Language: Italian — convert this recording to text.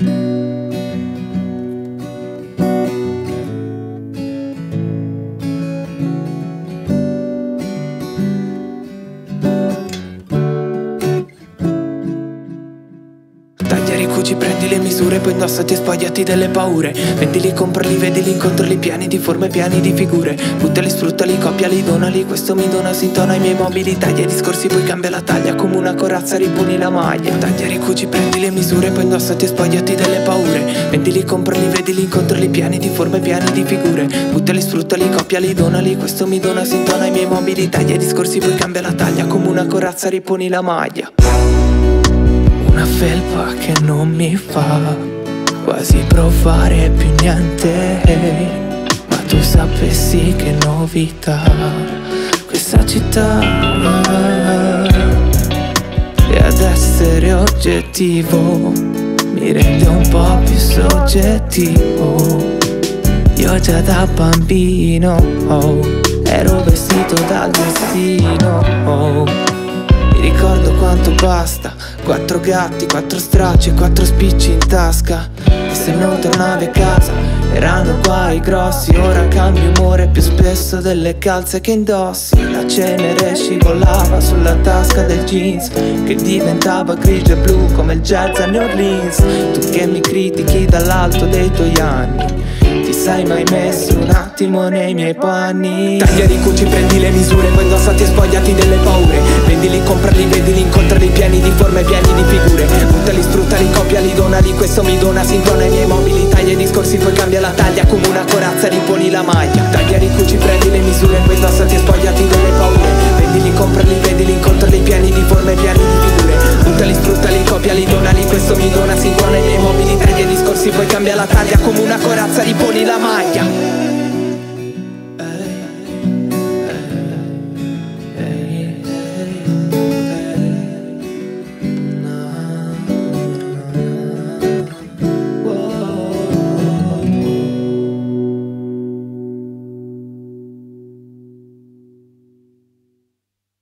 Thank you. Cuci, prendi le misure, poi indossati e spogliati delle paure. Vendili, comprali, vedili, controlli piani di forme, piani di figure. Buttali, sfruttali, copiali, donali Questo mi dona, si intona i miei mobili. Taglia i discorsi, poi cambia la taglia Come una corazza, riponi la maglia. Taglia, ricuci, prendi le misure, poi indossati e spogliati delle paure. Vendili, comprali, vedili, controlli piani di forme, piani di figure. Buttali, sfruttali, copiali, donali Questo mi dona, si intona i miei mobili. Taglia i discorsi, poi cambia la taglia Come una corazza, riponi la maglia una felpa che non mi fa quasi provare più niente. Ma tu sapessi che novità questa città E ad essere oggettivo mi rende un po' più soggettivo. Io già da bambino oh, ero vestito dal destino oh. Mi ricordo quanto basta Quattro gatti, quattro stracci e quattro spicci in tasca. E se non tornavi a casa erano guai grossi. Ora cambi umore più spesso delle calze che indossi. La cenere scivolava sulla tasca del jeans Che diventava grigio e blu come il jazz a New Orleans. Tu che mi critichi dall'alto dei tuoi anni ti sei mai messo un attimo nei miei panni. Taglia, ricuci, prendi le misure Poi indossati e spogliati sfruttali, copiali, donali Questo mi dona, si intona i miei mobili Taglia i discorsi, poi cambia la taglia Come una corazza, riponi la maglia. Taglia, ricuci, prendi le misure Poi indossati e spogliati delle paure. Vendili, comprali, vedili, incontrali Pieni di forme, pieni di figure. Buttali, sfruttali, copiali, donali Questo mi dona, si intona i miei mobili Taglia i discorsi, poi cambia la taglia Come una corazza, riponi la maglia